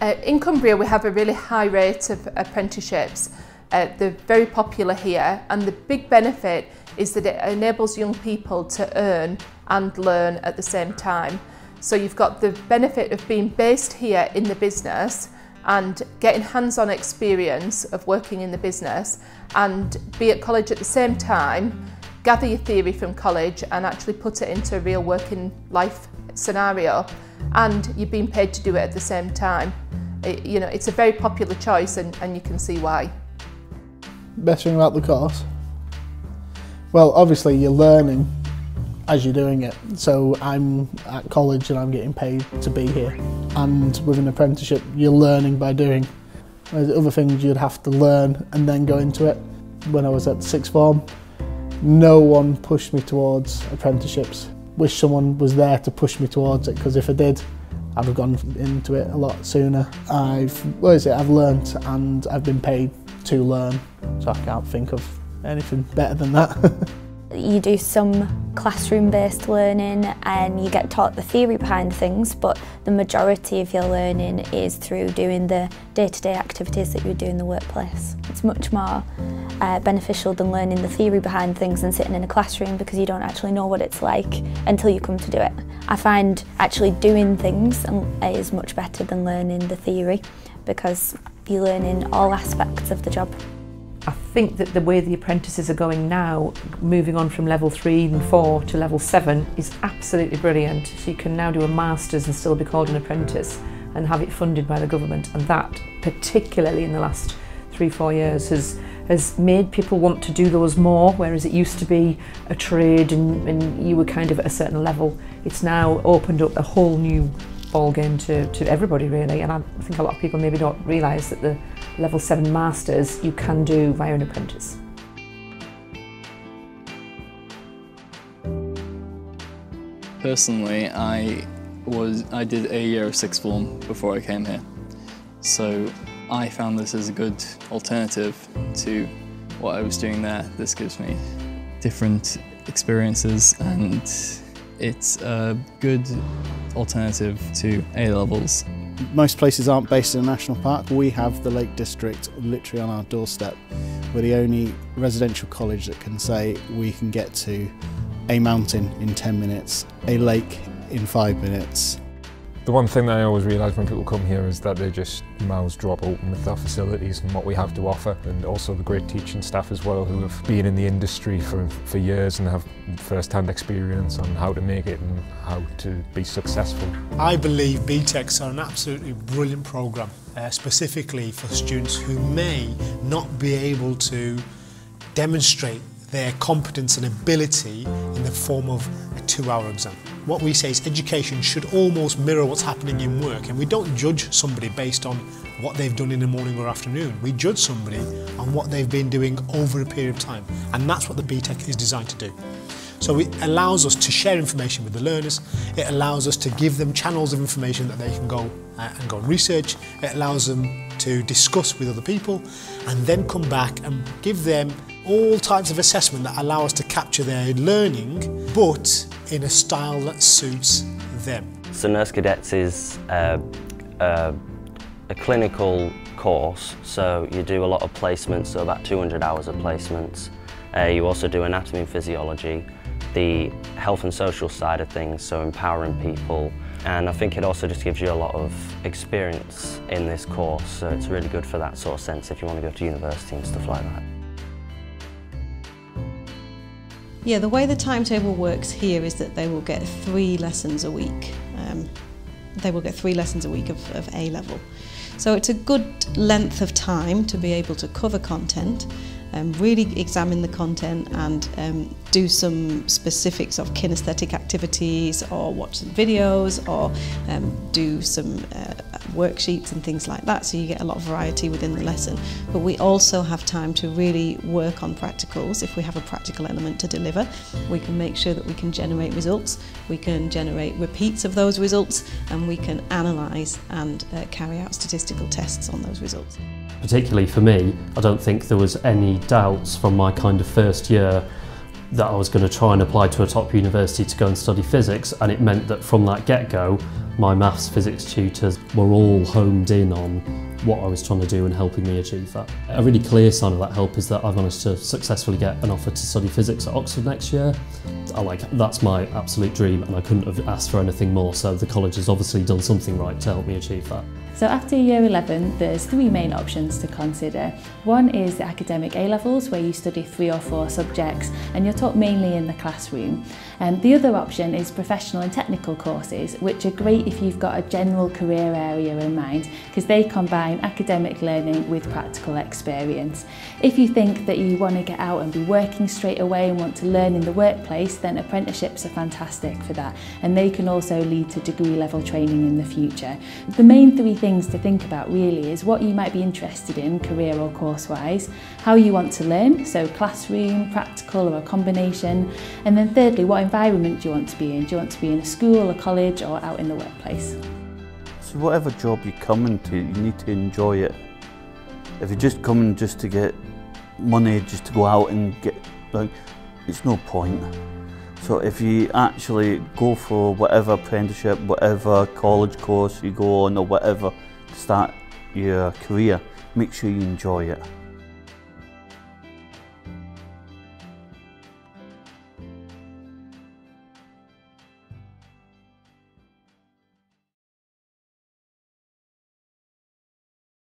Uh, in Cumbria we have a really high rate of apprenticeships. Uh, they're very popular here and the big benefit is that it enables young people to earn and learn at the same time. So you've got the benefit of being based here in the business and getting hands-on experience of working in the business and be at college at the same time, gather your theory from college and actually put it into a real working life scenario and you're being paid to do it at the same time. It, you know, it's a very popular choice and, and you can see why. Best thing about the course? Well, obviously you're learning as you're doing it. So I'm at college and I'm getting paid to be here. And with an apprenticeship, you're learning by doing. There's other things you'd have to learn and then go into it. When I was at sixth form, no one pushed me towards apprenticeships. Wish someone was there to push me towards it because if I did, I'd have gone into it a lot sooner. I've, what is it, I've learnt and I've been paid to learn, so I can't think of anything better than that. You do some classroom-based learning and you get taught the theory behind things, but the majority of your learning is through doing the day-to-day -day activities that you do in the workplace. It's much more uh, beneficial than learning the theory behind things and sitting in a classroom because you don't actually know what it's like until you come to do it. I find actually doing things is much better than learning the theory because you learn in all aspects of the job. I think that the way the apprentices are going now, moving on from level three and four to level seven, is absolutely brilliant. So you can now do a master's and still be called an apprentice and have it funded by the government. And that, particularly in the last three, four years, has has made people want to do those more, whereas it used to be a trade and, and you were kind of at a certain level. It's now opened up a whole new ball game to, to everybody really and I think a lot of people maybe don't realise that the level 7 masters you can do via an apprentice. Personally I was I did a year of sixth form before I came here so I found this as a good alternative to what I was doing there. This gives me different experiences and it's a good alternative to A-levels. Most places aren't based in a national park. We have the Lake District literally on our doorstep. We're the only residential college that can say we can get to a mountain in 10 minutes, a lake in five minutes, the one thing that I always realise when people come here is that they just mouths drop open with our facilities and what we have to offer and also the great teaching staff as well who have been in the industry for, for years and have first-hand experience on how to make it and how to be successful. I believe BTECs are an absolutely brilliant programme uh, specifically for students who may not be able to demonstrate their competence and ability in the form of a two-hour exam. What we say is education should almost mirror what's happening in work and we don't judge somebody based on what they've done in the morning or afternoon. We judge somebody on what they've been doing over a period of time and that's what the BTEC is designed to do. So it allows us to share information with the learners, it allows us to give them channels of information that they can go uh, and go and research, it allows them to discuss with other people and then come back and give them all types of assessment that allow us to capture their learning but in a style that suits them. So Nurse Cadets is uh, uh, a clinical course so you do a lot of placements, so about 200 hours of placements. Uh, you also do anatomy and physiology, the health and social side of things, so empowering people. And I think it also just gives you a lot of experience in this course, so it's really good for that sort of sense if you want to go to university and stuff like that. Yeah, the way the timetable works here is that they will get three lessons a week. Um, they will get three lessons a week of, of A level. So it's a good length of time to be able to cover content, um, really examine the content and um, do some specifics of kinesthetic activities or watch some videos or um, do some uh, worksheets and things like that so you get a lot of variety within the lesson but we also have time to really work on practicals if we have a practical element to deliver we can make sure that we can generate results we can generate repeats of those results and we can analyse and uh, carry out statistical tests on those results. Particularly for me, I don't think there was any doubts from my kind of first year that I was going to try and apply to a top university to go and study physics and it meant that from that get-go my maths physics tutors were all homed in on what I was trying to do and helping me achieve that. A really clear sign of that help is that I've managed to successfully get an offer to study physics at Oxford next year. I like that's my absolute dream and I couldn't have asked for anything more so the college has obviously done something right to help me achieve that. So after year 11 there's three main options to consider. One is the academic A levels where you study three or four subjects and you're taught mainly in the classroom. Um, the other option is professional and technical courses, which are great if you've got a general career area in mind, because they combine academic learning with practical experience. If you think that you want to get out and be working straight away and want to learn in the workplace, then apprenticeships are fantastic for that, and they can also lead to degree level training in the future. The main three things to think about really is what you might be interested in career or course-wise, how you want to learn, so classroom, practical or a combination, and then thirdly, what environment do you want to be in? Do you want to be in a school, a college or out in the workplace? So whatever job you come into, you need to enjoy it. If you're just coming just to get money, just to go out and get, like, it's no point. So if you actually go for whatever apprenticeship, whatever college course you go on or whatever to start your career, make sure you enjoy it.